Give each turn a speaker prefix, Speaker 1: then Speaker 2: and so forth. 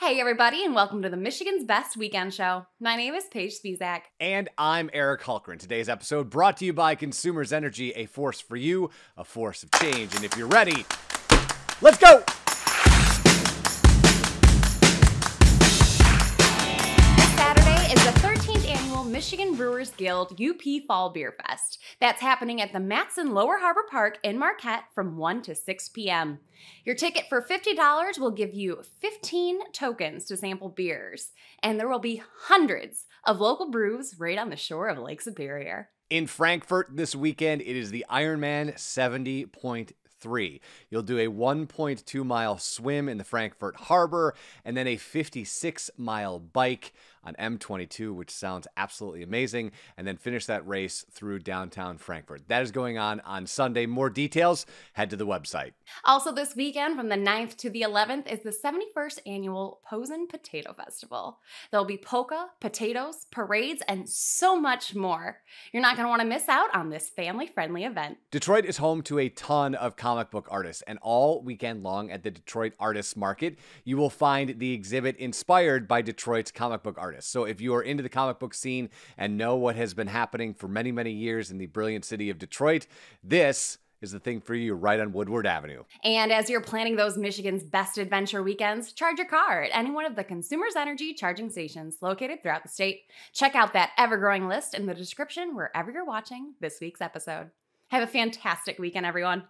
Speaker 1: Hey, everybody, and welcome to the Michigan's Best Weekend Show. My name is Paige Spizak.
Speaker 2: And I'm Eric Hulkran. Today's episode brought to you by Consumers Energy, a force for you, a force of change. And if you're ready, let's go!
Speaker 1: Michigan Brewers Guild UP Fall Beer Fest. That's happening at the Mattson Lower Harbor Park in Marquette from 1 to 6 p.m. Your ticket for $50 will give you 15 tokens to sample beers, and there will be hundreds of local brews right on the shore of Lake Superior.
Speaker 2: In Frankfort this weekend, it is the Ironman 70.3. You'll do a 1.2 mile swim in the Frankfort Harbor and then a 56 mile bike on M22, which sounds absolutely amazing, and then finish that race through downtown Frankfort. That is going on on Sunday. More details, head to the website.
Speaker 1: Also, this weekend from the 9th to the 11th is the 71st annual Posen Potato Festival. There'll be polka, potatoes, parades, and so much more. You're not going to want to miss out on this family friendly event.
Speaker 2: Detroit is home to a ton of comic book artists, and all weekend long at the Detroit Artists Market, you will find the exhibit inspired by Detroit's comic book So if you are into the comic book scene and know what has been happening for many, many years in the brilliant city of Detroit, this is the thing for you right on Woodward Avenue.
Speaker 1: And as you're planning those Michigan's best adventure weekends, charge your car at any one of the Consumers Energy charging stations located throughout the state. Check out that ever growing list in the description wherever you're watching this week's episode. Have a fantastic weekend, everyone.